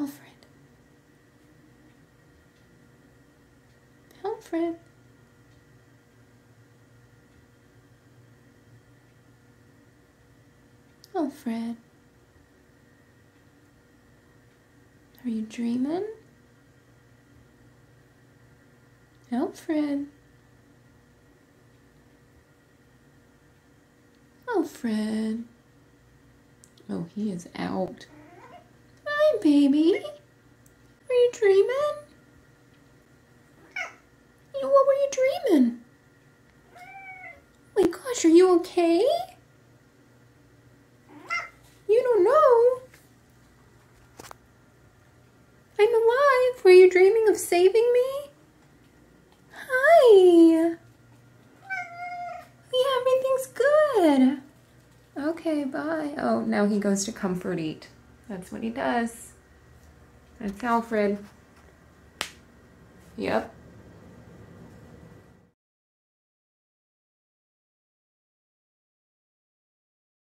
Alfred. Alfred. Alfred. Are you dreaming? Alfred. Alfred. Oh, he is out. Baby. Are you dreaming? You, what were you dreaming? Oh my gosh, are you okay? You don't know. I'm alive. Were you dreaming of saving me? Hi. Yeah, everything's good. Okay, bye. Oh, now he goes to comfort eat. That's what he does. That's Alfred. Yep.